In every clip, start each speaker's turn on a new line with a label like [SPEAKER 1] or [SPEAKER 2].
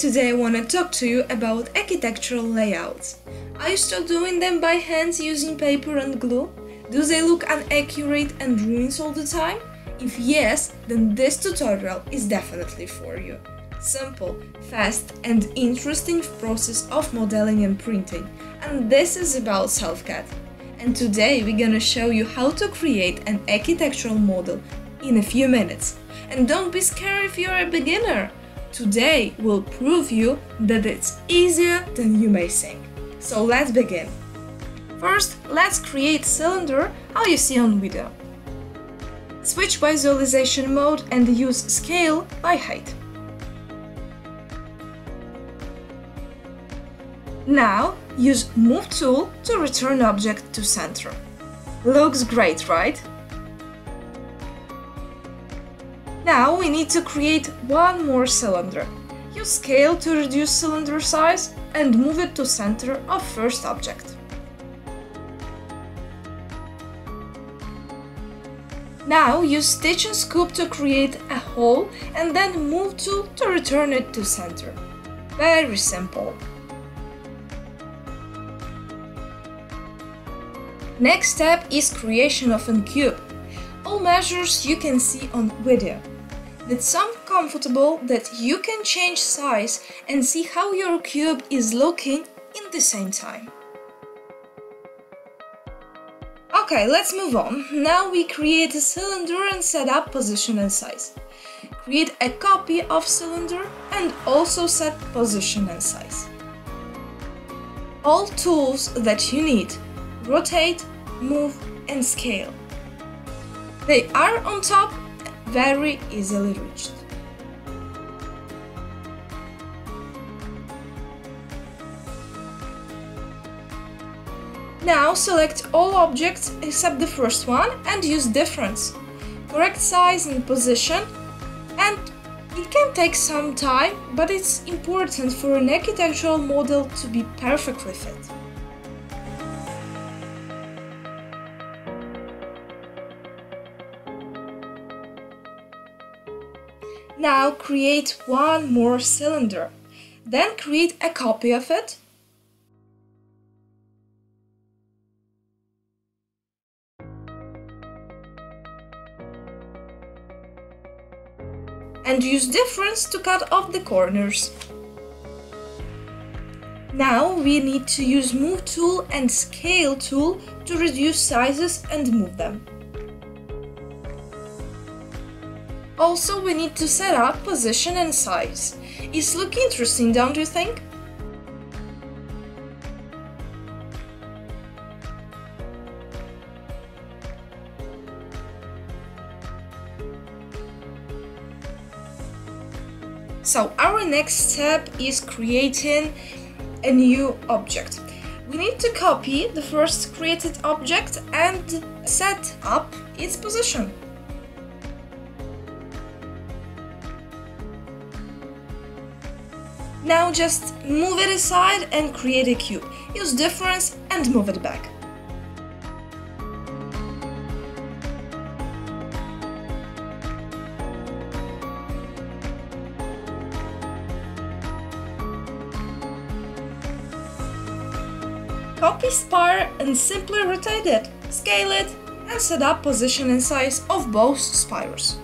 [SPEAKER 1] Today I want to talk to you about architectural layouts. Are you still doing them by hand using paper and glue? Do they look inaccurate and ruins all the time? If yes, then this tutorial is definitely for you. Simple, fast and interesting process of modeling and printing. And this is about SelfCAD. And today we're gonna show you how to create an architectural model in a few minutes. And don't be scared if you're a beginner. Today we'll prove you that it's easier than you may think. So let's begin. First, let's create cylinder how you see on video. Switch visualization mode and use scale by height. Now, use Move tool to return object to center. Looks great, right? Now we need to create one more cylinder. Use scale to reduce cylinder size and move it to center of first object. Now use stitch and scoop to create a hole and then move tool to return it to center. Very simple. Next step is creation of a cube. All measures you can see on video. It's so comfortable that you can change size and see how your cube is looking in the same time. Okay, let's move on. Now we create a cylinder and set up position and size. Create a copy of cylinder and also set position and size. All tools that you need rotate, move and scale. They are on top very easily reached. Now select all objects except the first one and use difference. Correct size and position and it can take some time, but it's important for an architectural model to be perfectly fit. Now create one more cylinder. Then create a copy of it. And use difference to cut off the corners. Now we need to use move tool and scale tool to reduce sizes and move them. Also, we need to set up position and size. It's look interesting, don't you think? So our next step is creating a new object. We need to copy the first created object and set up its position. Now just move it aside and create a cube. Use difference and move it back. Copy spire and simply rotate it, scale it, and set up position and size of both spires.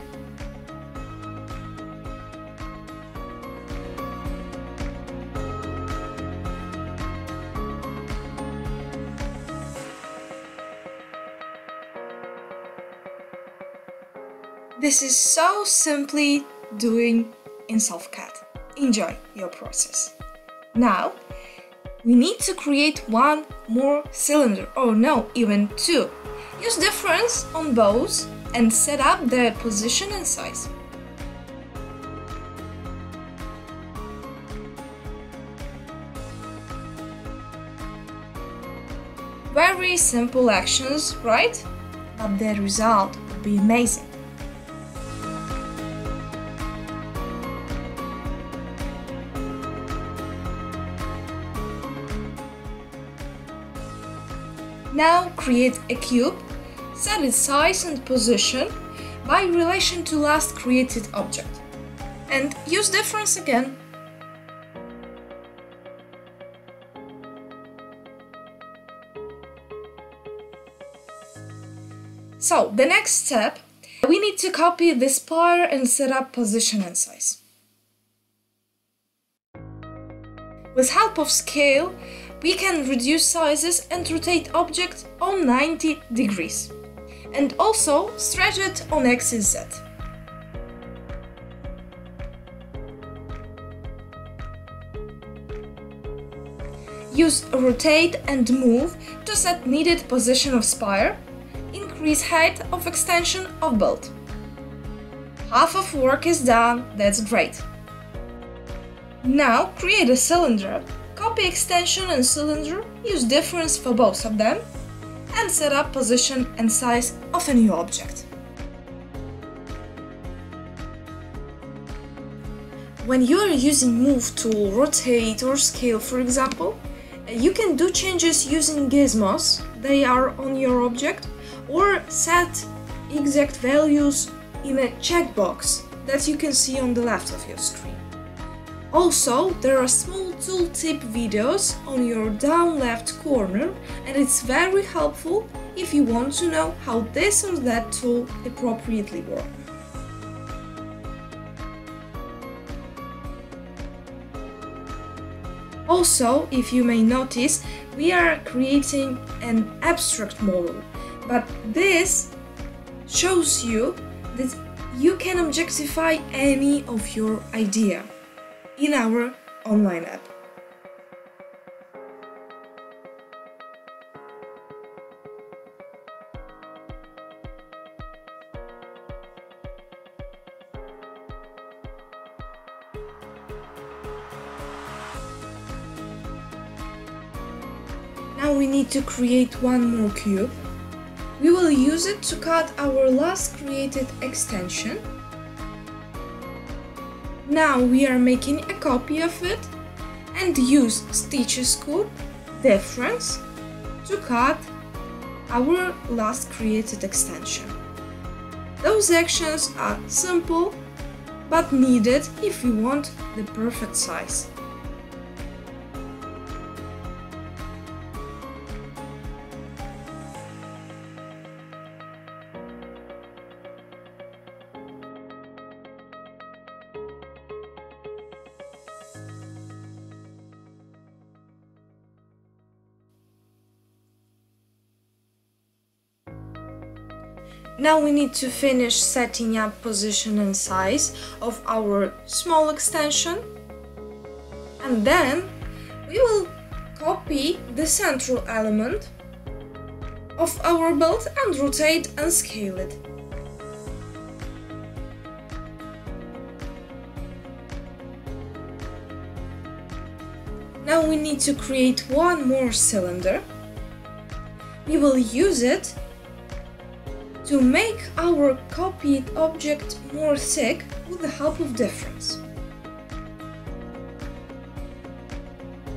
[SPEAKER 1] This is so simply doing in SelfCAD. Enjoy your process. Now, we need to create one more cylinder, or no, even two. Use difference on both and set up the position and size. Very simple actions, right? But the result will be amazing. Now create a cube, set its size and position by relation to last created object. And use difference again. So the next step, we need to copy this part and set up position and size. With help of scale, we can reduce sizes and rotate object on 90 degrees. And also stretch it on axis Z. Use rotate and move to set needed position of spire, increase height of extension of bolt. Half of work is done, that's great. Now create a cylinder, copy extension and cylinder, use difference for both of them, and set up position and size of a new object. When you are using move tool, rotate or scale for example, you can do changes using gizmos, they are on your object, or set exact values in a checkbox that you can see on the left of your screen. Also, there are small tooltip videos on your down left corner and it's very helpful if you want to know how this or that tool appropriately works. Also, if you may notice, we are creating an abstract model, but this shows you that you can objectify any of your idea in our online app. Now we need to create one more cube. We will use it to cut our last created extension. Now we are making a copy of it and use stitch scoop difference to cut our last created extension. Those actions are simple but needed if you want the perfect size. Now we need to finish setting up position and size of our small extension and then we will copy the central element of our bolt and rotate and scale it. Now we need to create one more cylinder. We will use it to make our copied object more thick with the help of difference.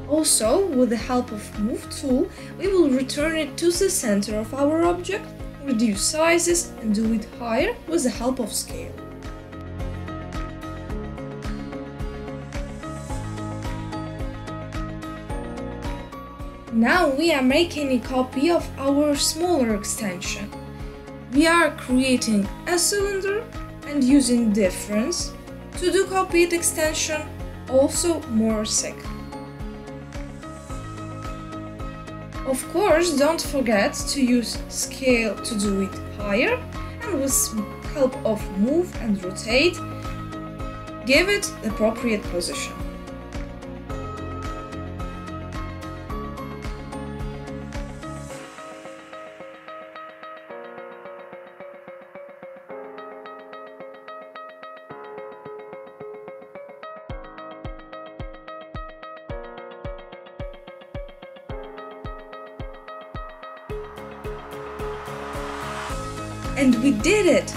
[SPEAKER 1] Also, with the help of Move tool, we will return it to the center of our object, reduce sizes and do it higher with the help of Scale. Now we are making a copy of our smaller extension we are creating a cylinder and using difference to do copied extension also more thick. Of course, don't forget to use scale to do it higher and with help of move and rotate, give it the appropriate position. And we did it!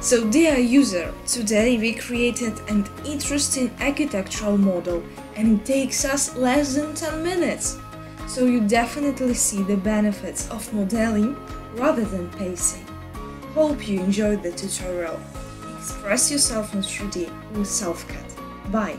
[SPEAKER 1] So dear user, today we created an interesting architectural model and it takes us less than 10 minutes. So you definitely see the benefits of modeling rather than pacing. Hope you enjoyed the tutorial. Express yourself in 3D with SelfCAD. Bye!